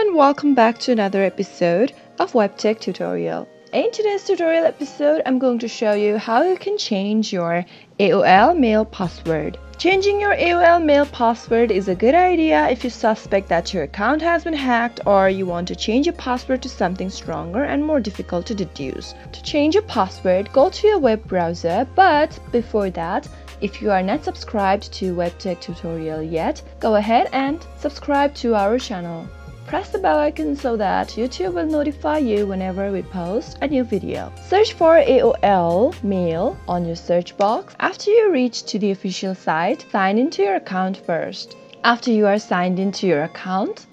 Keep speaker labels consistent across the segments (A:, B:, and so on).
A: and welcome back to another episode of WebTech Tutorial. In today's tutorial episode, I'm going to show you how you can change your AOL mail password. Changing your AOL mail password is a good idea if you suspect that your account has been hacked or you want to change your password to something stronger and more difficult to deduce. To change your password, go to your web browser, but before that, if you are not subscribed to WebTech Tutorial yet, go ahead and subscribe to our channel. Press the bell icon so that YouTube will notify you whenever we post a new video. Search for AOL Mail on your search box. After you reach to the official site, sign into your account first. After you are signed into your account,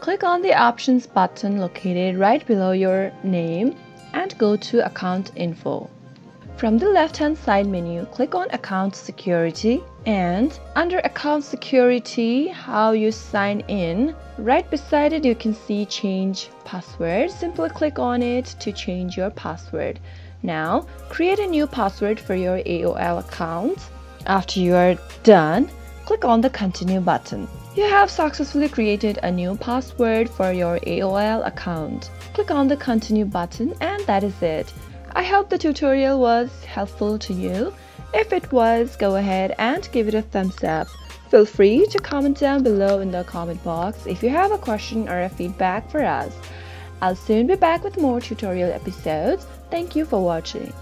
A: click on the Options button located right below your name and go to Account Info. From the left-hand side menu, click on Account Security and under Account Security, how you sign in, right beside it you can see Change Password. Simply click on it to change your password. Now, create a new password for your AOL account. After you are done, click on the Continue button. You have successfully created a new password for your AOL account. Click on the Continue button and that is it. I hope the tutorial was helpful to you. If it was, go ahead and give it a thumbs up. Feel free to comment down below in the comment box if you have a question or a feedback for us. I'll soon be back with more tutorial episodes. Thank you for watching.